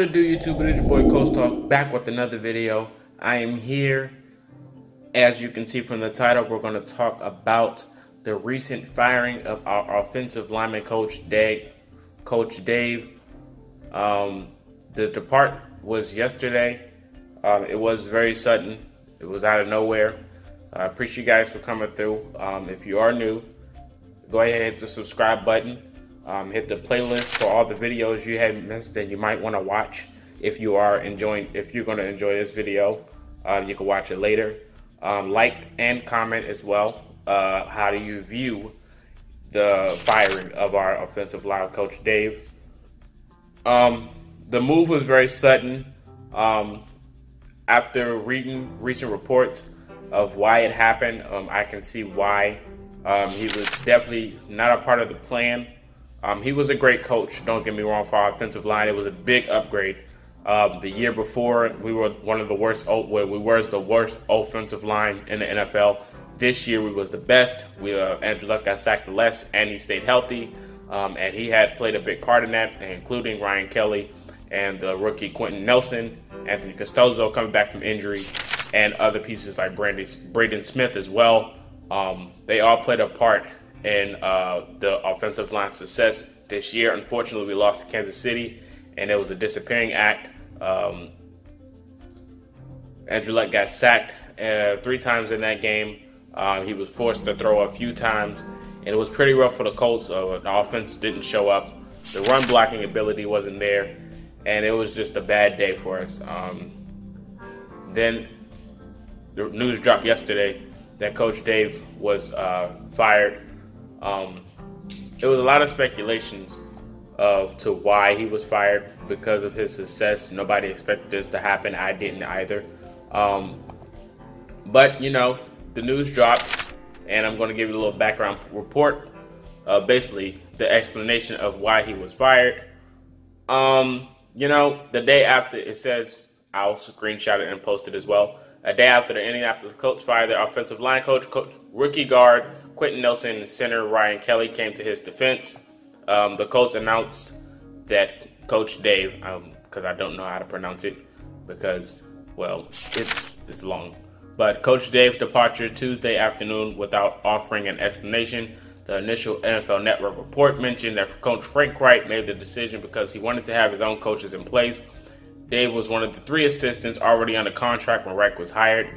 What do YouTube, it is your boy Colts Talk back with another video. I am here, as you can see from the title, we're going to talk about the recent firing of our offensive lineman coach, Dave. Coach Dave. Um, the depart was yesterday. Um, it was very sudden. It was out of nowhere. I appreciate you guys for coming through. Um, if you are new, go ahead and hit the subscribe button. Um, hit the playlist for all the videos you have missed that you might want to watch. If you are enjoying, if you're going to enjoy this video, uh, you can watch it later. Um, like and comment as well. Uh, how do you view the firing of our offensive line coach Dave? Um, the move was very sudden. Um, after reading recent reports of why it happened, um, I can see why. Um, he was definitely not a part of the plan. Um, he was a great coach. Don't get me wrong. For our offensive line, it was a big upgrade. Um, the year before, we were one of the worst. We were the worst offensive line in the NFL. This year, we was the best. We uh, Andrew Luck got sacked less, and he stayed healthy. Um, and he had played a big part in that, including Ryan Kelly and the rookie Quenton Nelson, Anthony Castonzo coming back from injury, and other pieces like Brandy, Braden Smith as well. Um, they all played a part in uh, the offensive line success this year. Unfortunately, we lost to Kansas City, and it was a disappearing act. Um, Andrew Luck got sacked uh, three times in that game. Um, he was forced to throw a few times, and it was pretty rough for the Colts. Uh, the offense didn't show up. The run blocking ability wasn't there, and it was just a bad day for us. Um, then the news dropped yesterday that Coach Dave was uh, fired um, there was a lot of speculations of to why he was fired because of his success. Nobody expected this to happen. I didn't either. Um, but you know, the news dropped, and I'm going to give you a little background report. Uh, basically, the explanation of why he was fired. Um, you know, the day after it says I'll screenshot it and post it as well. A day after the Indianapolis Colts fired their offensive line coach, coach rookie guard Quenton Nelson and center Ryan Kelly came to his defense. Um, the Colts announced that Coach Dave, because um, I don't know how to pronounce it, because well, it's it's long. But Coach Dave's departure Tuesday afternoon without offering an explanation. The initial NFL Network report mentioned that Coach Frank Reich made the decision because he wanted to have his own coaches in place. Dave was one of the three assistants already under contract when Reich was hired.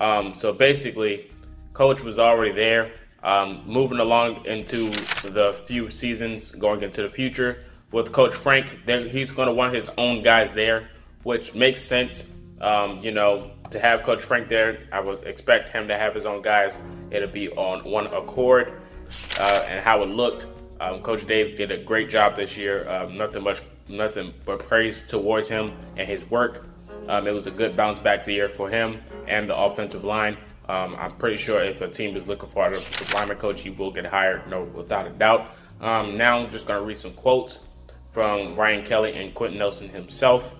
Um, so basically, Coach was already there. Um, moving along into the few seasons going into the future with Coach Frank, he's going to want his own guys there, which makes sense. Um, you know, to have Coach Frank there, I would expect him to have his own guys. It'll be on one accord uh, and how it looked. Um, Coach Dave did a great job this year. Um, nothing much, nothing but praise towards him and his work. Um, it was a good bounce back year for him and the offensive line. Um, I'm pretty sure if a team is looking for a lineman coach, he will get hired, no, without a doubt. Um, now I'm just going to read some quotes from Ryan Kelly and Quenton Nelson himself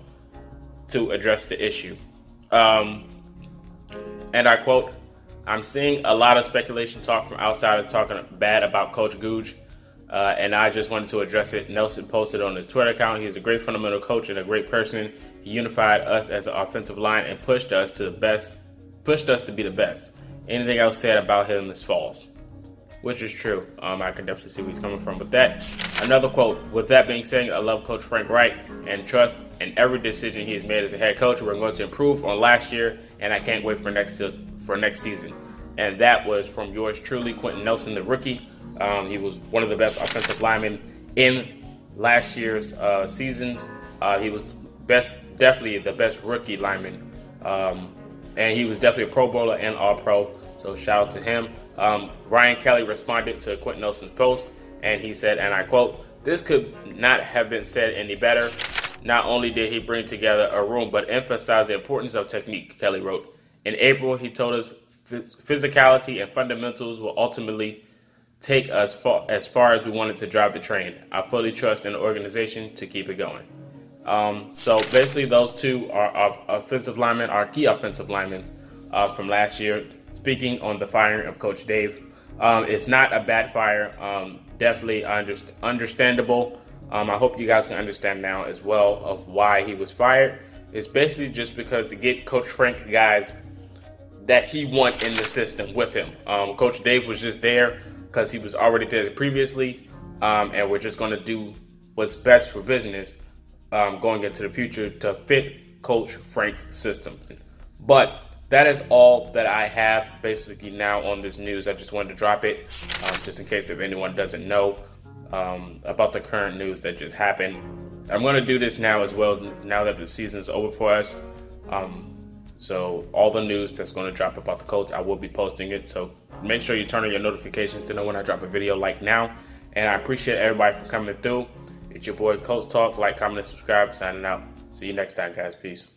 to address the issue. Um, and I quote, I'm seeing a lot of speculation talk from outsiders talking bad about Coach Googe, uh, and I just wanted to address it. Nelson posted on his Twitter account. He's a great fundamental coach and a great person. He unified us as an offensive line and pushed us to the best pushed us to be the best. Anything else said about him is false, which is true. Um, I can definitely see where he's coming from with that. Another quote. With that being said, I love Coach Frank Reich and trust in every decision he has made as a head coach. We're going to improve on last year, and I can't wait for next for next season. And that was from yours truly, Quenton Nelson, the rookie. Um, he was one of the best offensive linemen in last year's uh, seasons. Uh, he was best, definitely the best rookie lineman um, and he was definitely a Pro Bowler and All Pro. So shout out to him. Um, Ryan Kelly responded to Quenton Nelson's post, and he said, and I quote, "This could not have been said any better. Not only did he bring together a room, but emphasized the importance of technique." Kelly wrote. In April, he told us physicality and fundamentals will ultimately take us far, as far as we wanted to drive the train. I fully trust in the organization to keep it going. Um, so basically, those two are, offensive linemen, our key offensive linemen uh, from last year. Speaking on the firing of Coach Dave, um, it's not a bad fire. Um, definitely underst- understandable. Um, I hope you guys can understand now as well of why he was fired. It's basically just because to get Coach Frank guys that he want in the system with him. Um, Coach Dave was just there because he was already there previously, um, and we're just going to do what's best for business um, going into the future to fit Coach Frank's system. But that is all that I have basically now on this news. I just wanted to drop it um, just in case if anyone doesn't know um, about the current news that just happened. I'm going to do this now as well now that the season is over for us. Um, so all the news that's going to drop about the Colts, I will be posting it. So make sure you turn on your notifications to know when I drop a video like now. And I appreciate everybody for coming through. It's your boy Colts Talk. Like, comment, and subscribe. Signing out. See you next time, guys. Peace.